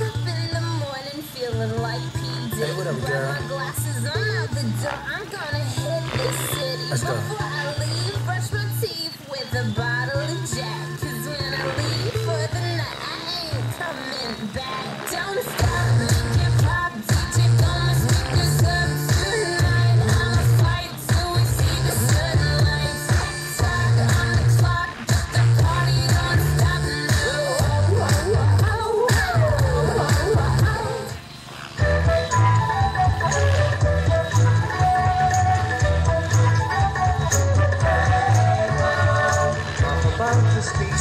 Wake up in the morning feeling like P. Diddy. Hey, what up, girl? Glasses out the door. I'm gonna hit this city. Let's go. just be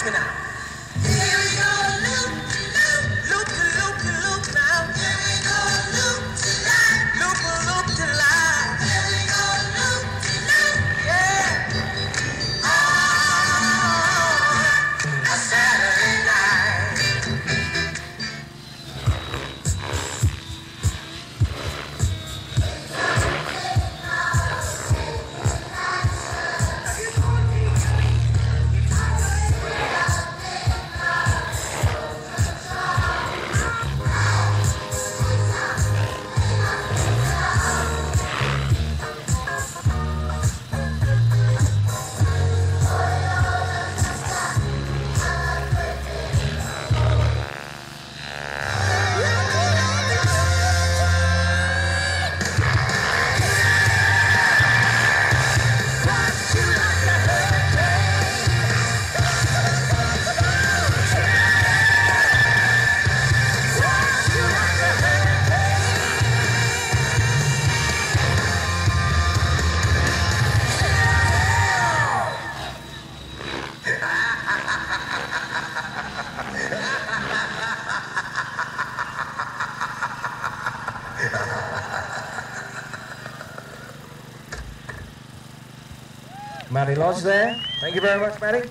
Watch me now. Matty Lodge there. Thank you very much, Matty.